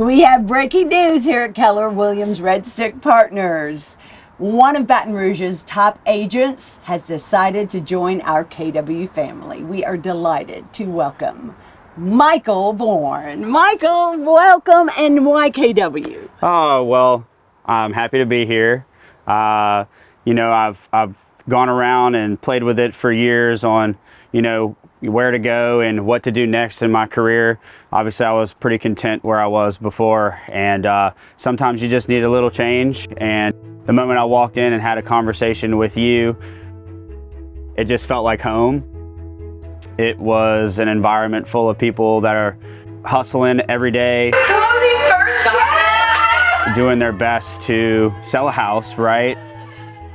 We have breaking news here at Keller Williams Red Stick Partners. One of Baton Rouge's top agents has decided to join our KW family. We are delighted to welcome Michael Borne. Michael, welcome and why KW? Oh, well, I'm happy to be here. Uh, you know, I've, I've gone around and played with it for years on, you know, where to go and what to do next in my career. Obviously, I was pretty content where I was before, and uh, sometimes you just need a little change. And the moment I walked in and had a conversation with you, it just felt like home. It was an environment full of people that are hustling every day, doing their best to sell a house, right?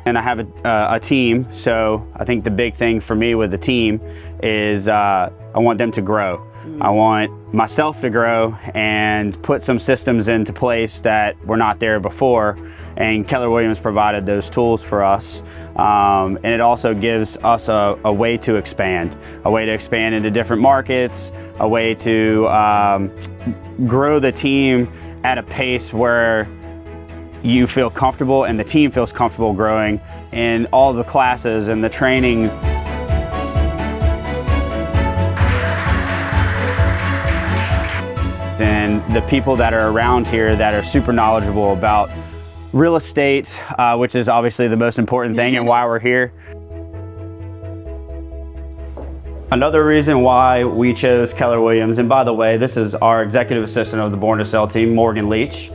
And I have a, uh, a, team, so I think the big thing for me with the team is uh, I want them to grow. I want myself to grow and put some systems into place that were not there before. And Keller Williams provided those tools for us. Um, and it also gives us a, a, way to expand, a way to expand into different markets, a way to um, grow the team at a pace where you feel comfortable and the team feels comfortable growing in all the classes and the trainings. And the people that are around here that are super knowledgeable about real estate, uh, which is obviously the most important thing and why we're here. Another reason why we chose Keller Williams, and by the way, this is our executive assistant of the Born to Sell team, Morgan Leach.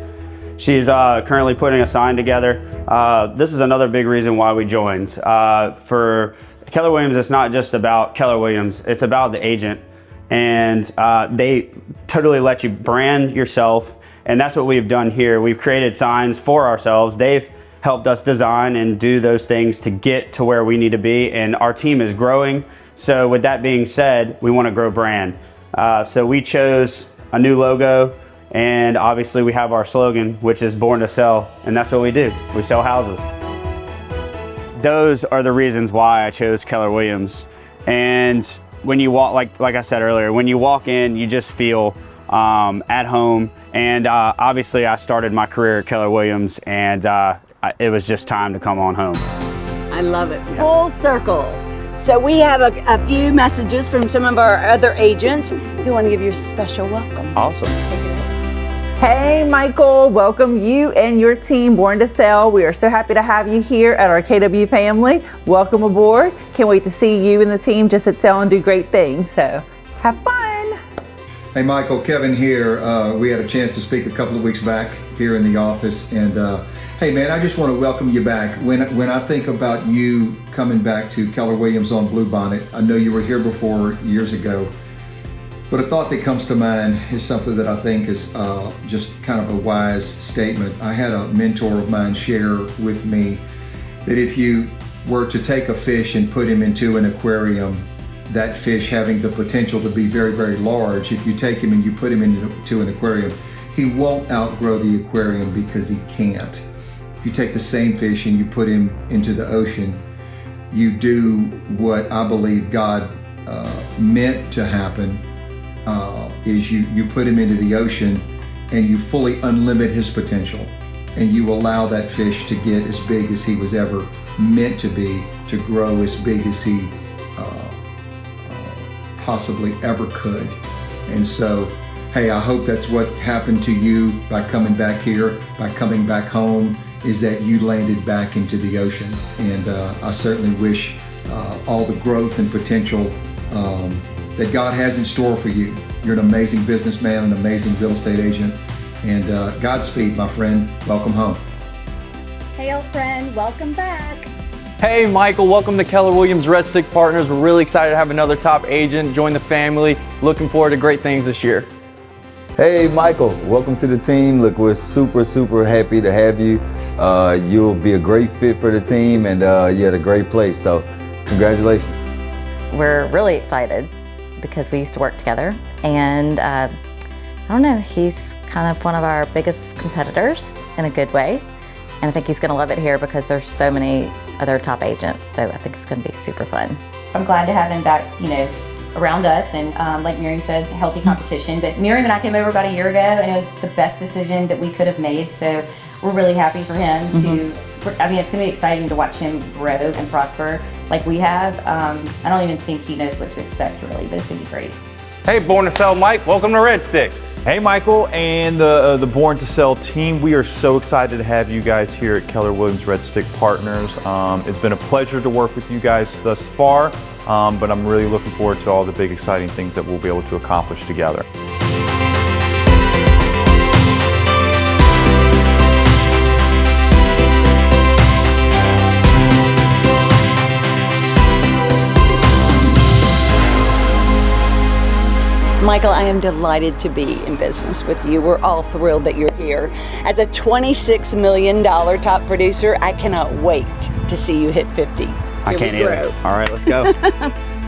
She's uh, currently putting a sign together. Uh, this is another big reason why we joined. Uh, for Keller Williams, it's not just about Keller Williams, it's about the agent. And uh, they totally let you brand yourself. And that's what we've done here. We've created signs for ourselves. They've helped us design and do those things to get to where we need to be. And our team is growing. So with that being said, we want to grow brand. Uh, so we chose a new logo. And obviously we have our slogan, which is born to sell. And that's what we do. We sell houses. Those are the reasons why I chose Keller Williams. And when you walk, like, like I said earlier, when you walk in, you just feel um, at home. And uh, obviously I started my career at Keller Williams and uh, it was just time to come on home. I love it. Full circle. So we have a, a, few messages from some of our other agents who want to give you a special welcome. Awesome. Hey, Michael, welcome you and your team, Born to Sell. We are so happy to have you here at our KW family. Welcome aboard. Can't wait to see you and the team just excel and do great things. So have fun. Hey, Michael, Kevin here. Uh, we had a chance to speak a couple of weeks back here in the office. And uh, hey, man, I just want to welcome you back. When, when I think about you coming back to Keller Williams on Bluebonnet, I know you were here before years ago. But a thought that comes to mind is something that I think is uh, just kind of a wise statement. I had a mentor of mine share with me that if you were to take a fish and put him into an aquarium, that fish having the potential to be very, very large, if you take him and you put him into an aquarium, he won't outgrow the aquarium because he can't. If you take the same fish and you put him into the ocean, you do what I believe God uh, meant to happen uh, is you, you put him into the ocean and you fully unlimit his potential and you allow that fish to get as big as he was ever meant to be, to grow as big as he uh, uh, possibly ever could. And so, hey, I hope that's what happened to you by coming back here, by coming back home, is that you landed back into the ocean. And uh, I certainly wish uh, all the growth and potential um, that God has in store for you. You're an amazing businessman, an amazing real estate agent, and uh, Godspeed, my friend. Welcome home. Hey, old friend, welcome back. Hey, Michael, welcome to Keller Williams Red Stick Partners. We're really excited to have another top agent join the family. Looking forward to great things this year. Hey, Michael, welcome to the team. Look, we're super, super happy to have you. Uh, you'll be a great fit for the team, and uh, you're at a great place. So, congratulations. We're really excited because we used to work together. And uh, I don't know, he's kind of one of our biggest competitors in a good way. And I think he's going to love it here because there's so many other top agents. So I think it's going to be super fun. I'm glad to have him back, you know, around us. And um, like Miriam said, healthy competition. But Miriam and I came over about a year ago, and it was the best decision that we could have made. So we're really happy for him to. I mean, it's going to be exciting to watch him grow and prosper like we have. Um, I don't even think he knows what to expect really, but it's going to be great. Hey, Born to Sell Mike, welcome to Red Stick. Hey, Michael and the uh, the Born to Sell team. We are so excited to have you guys here at Keller Williams Red Stick Partners. Um, it's been a pleasure to work with you guys thus far, um, but I'm really looking forward to all the big, exciting things that we'll be able to accomplish together. Michael, I am delighted to be in business with you. We're all thrilled that you're here. As a $26 million top producer, I cannot wait to see you hit 50. I can't either. All right, let's go.